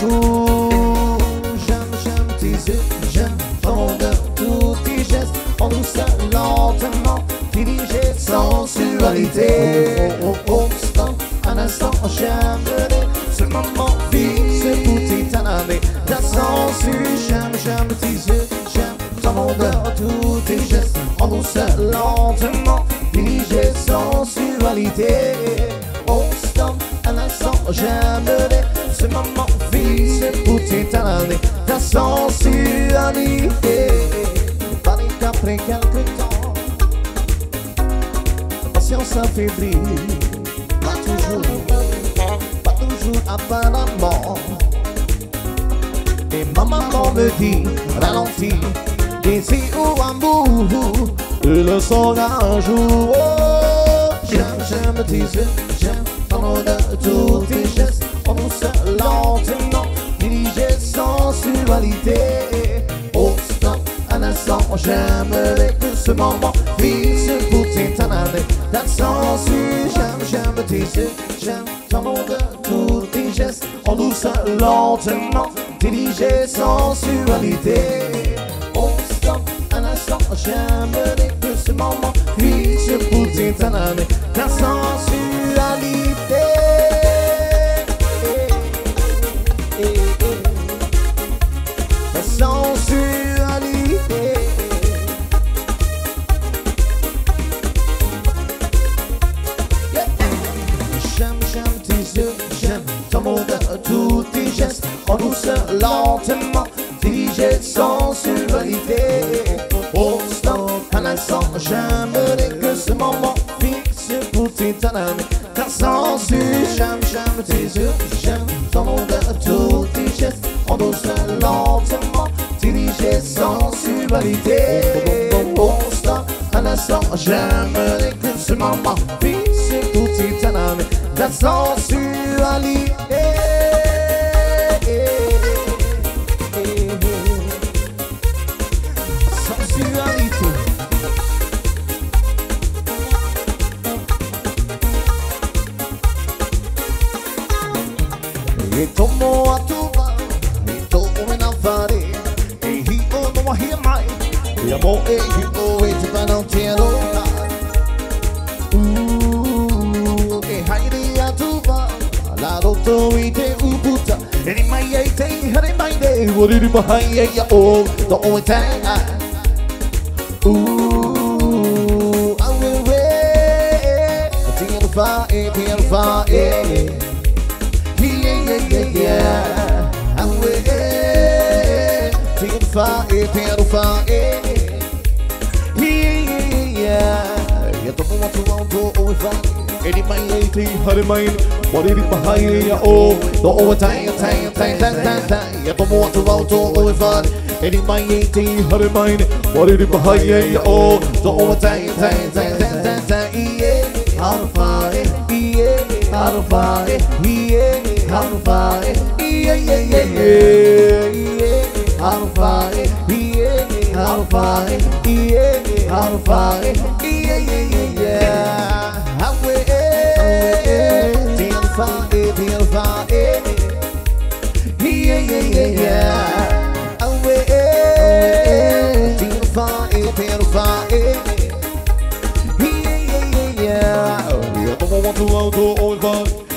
J'aime, j'aime tes yeux, j'aime ton odeur, tous tes gestes, en douceur, lentement, dirigé sensualité. Oh, oh, oh, stop, un instant, j'aime ce moment, vie, ce bout année, ta sensu, j'aime, j'aime tes yeux, j'aime ton odeur, tous tes gestes, en douceur, lentement, dirigé sensualité. Oh, stop, un instant, j'aimerais ce moment, année, ta sensualité. Paraît qu'après quelques temps, la patience affaiblit, pas toujours, pas toujours apparemment. Et ma maman me dit, ralentis, désir ou amour, tu le sauras un jour. Oh, j'aime, j'aime tes yeux, j'aime ton odeur, tous tes gestes, en douceur, lentement, dirigé sensualité. Oh, stop, un instant, j'aimerais que ce moment vise pour t'étonner. Ta sensu, j'aime, j'aime tes yeux, j'aime ton odeur, tous tes gestes, en douceur, lentement, dirigé sensualité. Oh, stop, un instant, j'aimerais que ce moment vise pour t'étonner. Ta sensualité. Lentement, dirigé sensualité. Oh, stop, un instant, j'aimerais que ce moment fixe pour t'étonner. Ta sensu, j'aime, j'aime tes yeux, j'aime ton odeur, tous tes gestes, en douceur, lentement, dirigé sensualité. Oh, stop, un instant, j'aimerais que ce moment fixe pour t'étonner. Ta sensualité. Me tomo a tu me tomo na whare E hi o no wahi mai, e a mo e hi o e te whanau te E haere la roto i te uputa E ni mai ei te hare mai de, o mahai ei a o o e Ooh, I will wait. Tear the fire, tear. يا عوي تنفعي ترفعي يطبوط وضوء وفعي Any man lately, hurry mine, what did it behind your oh? The overtime, time, time, time, time, time, you don't want to out or fun. Any man lately, hurry mine, what did it behind your oh? The overtime, time, time, time, time, time, yeah, how to find it, yeah, how to find it, yeah. I'm fire, yeah, yeah, yeah, yeah. I'm fire, yeah, yeah, I'm fire, yeah, yeah, I'm fire, yeah, yeah, yeah, yeah. I'm way, feel fire, feel fire, yeah, yeah, yeah, yeah. I'm way, feel fire, feel fire, yeah, yeah, yeah, yeah. We are the ones who are the old ones.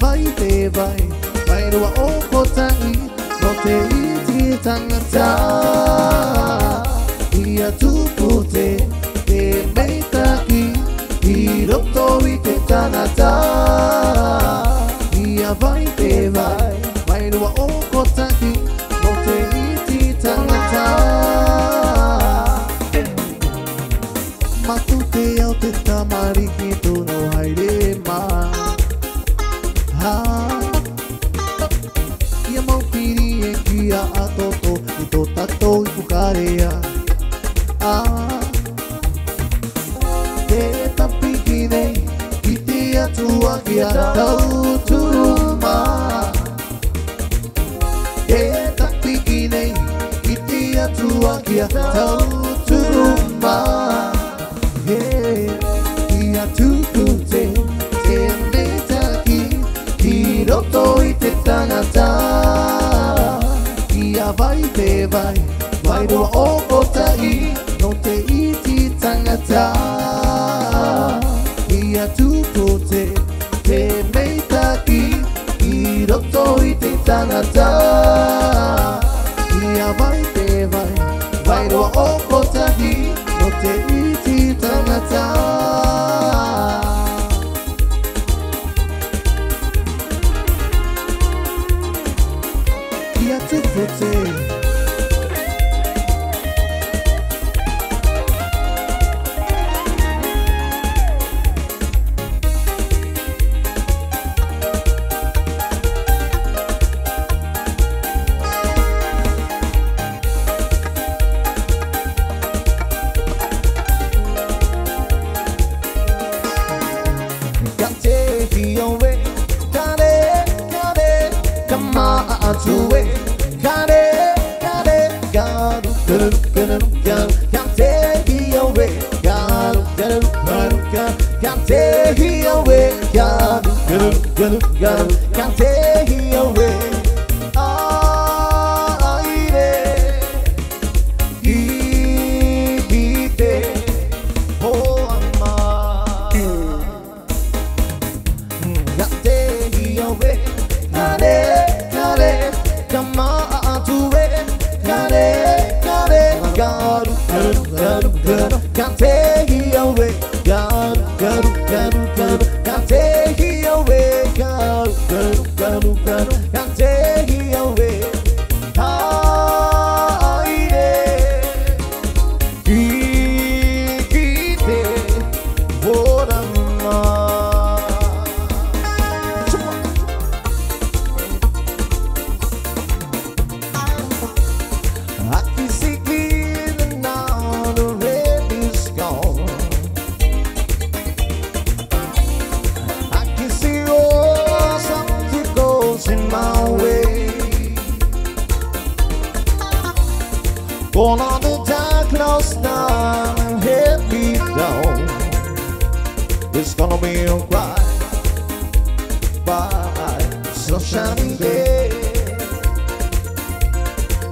vai te vai Vai rua o kotai No te iti tangata. Ia tupu te Te meitaki I roto i te tangata. Ia vai te vai Vai rua o kotai Tota tangata. Ia vai te vai, vai roa o kotahi No te iti tangata.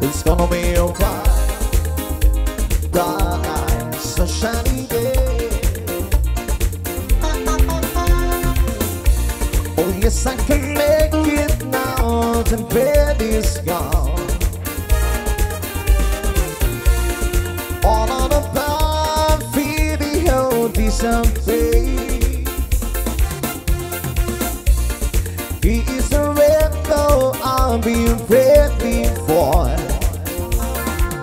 It's gonna be alright. Bright, so shiny day. Oh yes, I can make it now. The bed is gone. All on the bad video disappears. He is a red though I've been red before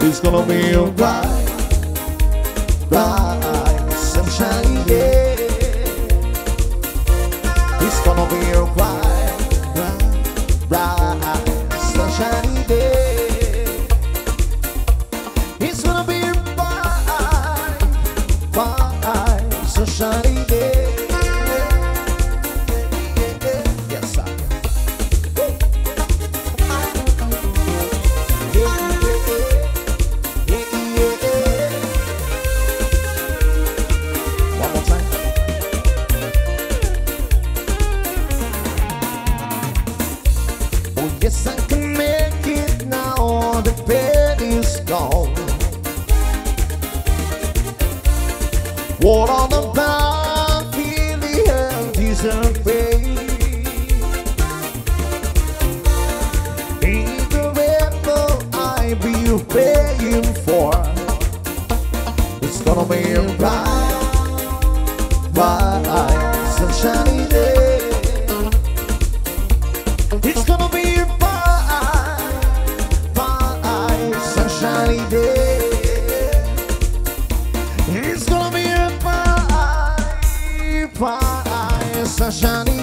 it's gonna be alright, bright, sunshine, yeah. Yes, I can make it now. The pain is gone. What on the para essa janela.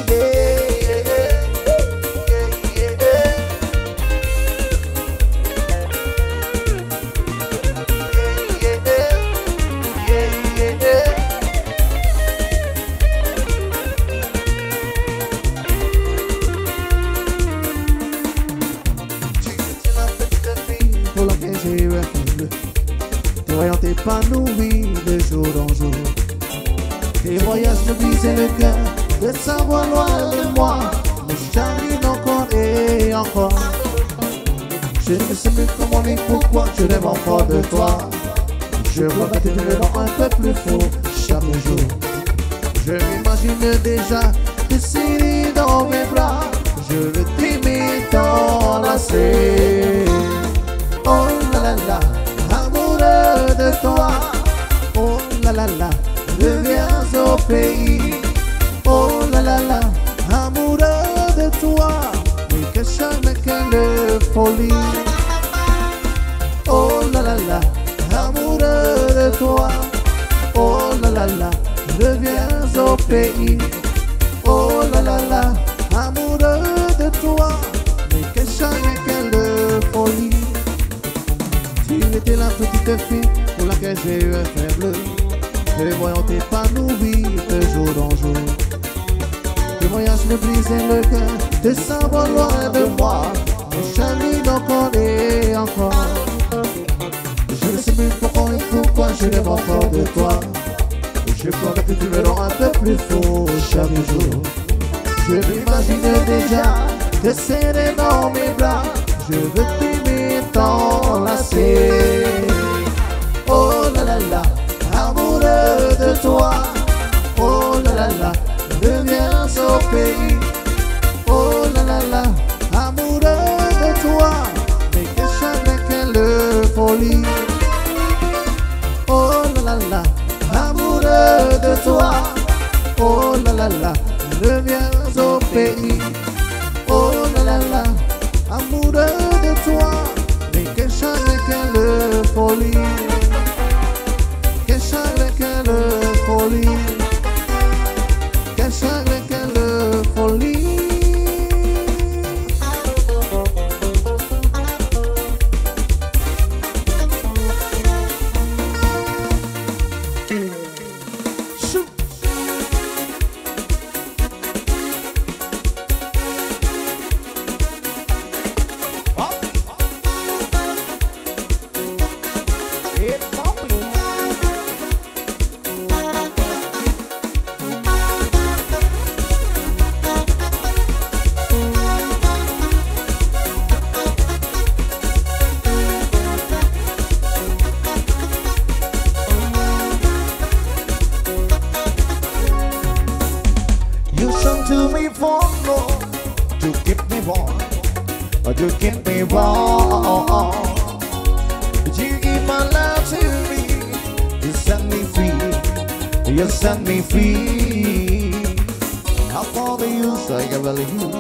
De savoir loin de moi Me charrie encore et encore. Je ne sais plus comment ni pourquoi Je rêve encore de toi. Je vois que tu rends un peu plus fou chaque jour. Je m'imagine déjà te serrer dans mes bras. Je veux t'aimer t'enlacer Oh la la la, amoureux de toi. Oh la la la, reviens au pays Oh la la la, amoureux de toi Mais que jamais quelle folie Oh la la la, amoureux de toi Oh la la la, reviens au pays Oh la la la, amoureux de toi Mais que jamais quelle folie Tu étais la petite fille pour laquelle j'ai eu un faible Te voyant t'épanouir de jour en jour Tes voyages me brisaient le cœur. De savoir loin de moi Me chaline encore et encore. Je ne sais plus pourquoi et pourquoi je rêve encore de toi. Je crois que tu me rends un peu plus fou chaque jour. Je m'imagine déjà te serrer dans mes bras Je veux t'aimer t'enlacer. Oh la la la, amoureux de toi. Oh la la la, au pays Oh la la la, amoureux de toi. Mais que jamais quelle folie. Oh la la amoureux de toi. Oh la la la, reviens au pays. Oh la la la, amoureux like I value you.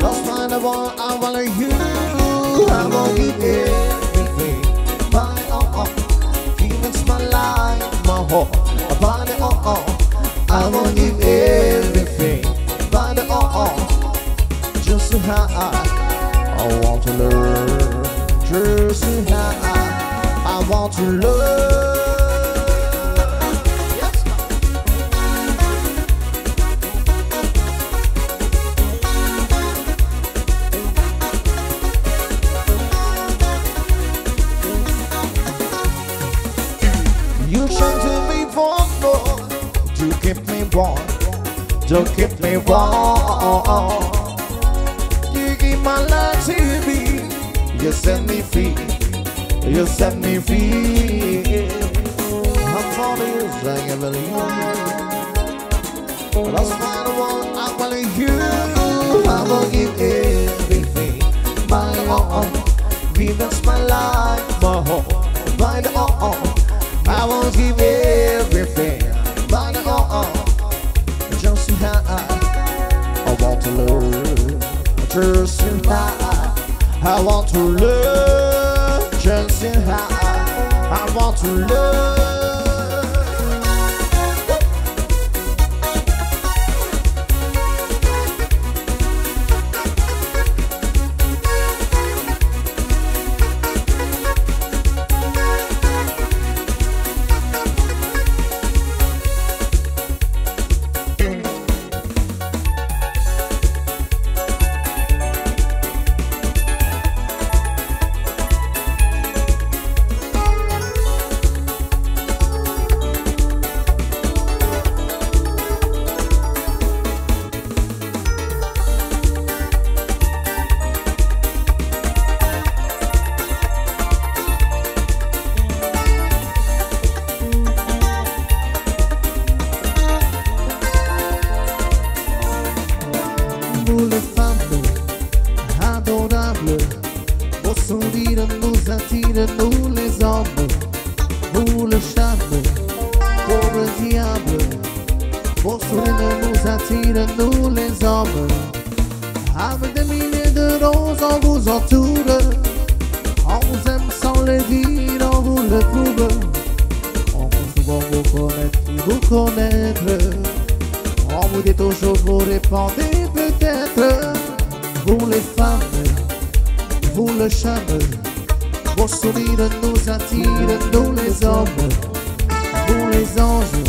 That's why I want, I'm you. I want everything. My oh oh, feelings, my life, my heart. I want it oh oh. I want you everything. Just I, I want to learn. Just how I, I want to learn. To keep me warm, You me warm. my life to be. You set me free. You set me free. I'm falling like believe. Lost my one, I believe you. I will give everything, my all. Give my life, my whole, my all. I want to love, just how I want to love. Sourires nous attirent, nous les hommes. Vous le charme, pauvre diable, vos sourires nous attirent, nous les hommes. Avec des milliers de roses, on vous entoure. On vous aime sans le dire, on vous le prouve. On peut souvent vous connaître, vous connaître. On vous dit toujours, vous répondez peut-être. Vous les femmes, vous le charme. Vos sourires nous attirent, nous les hommes. Vous les anges,